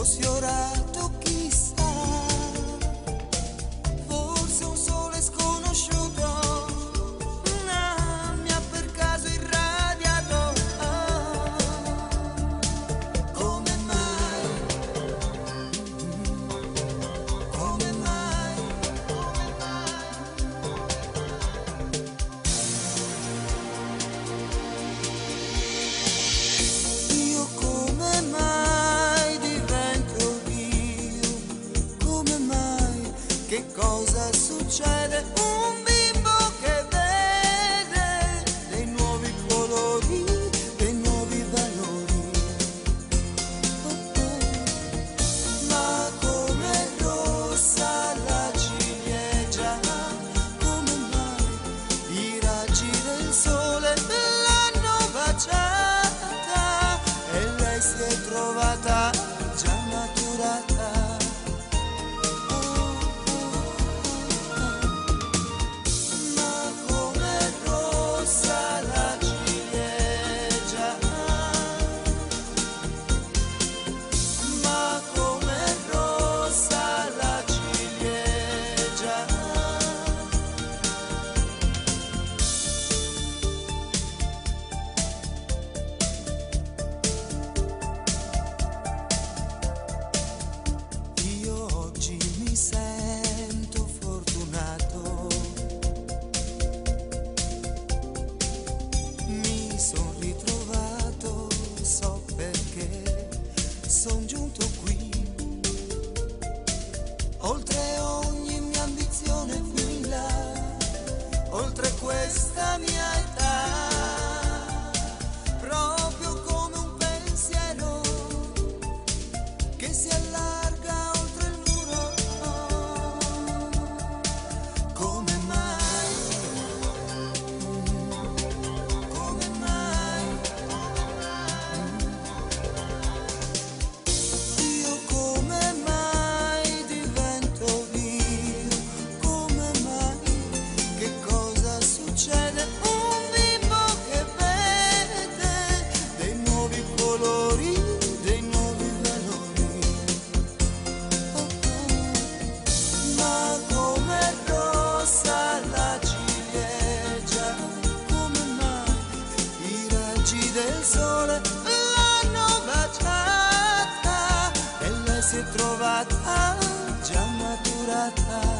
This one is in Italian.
os llorar tu che cosa succede? Un bimbo che vede dei nuovi colori, dei nuovi valori. Ma come rossa la ciliegia, come mai i raggi del sole l'hanno baciata e lei si è trovata. oltre ogni mia ambizione villa, oltre questa mia età. si è trovata già maturata.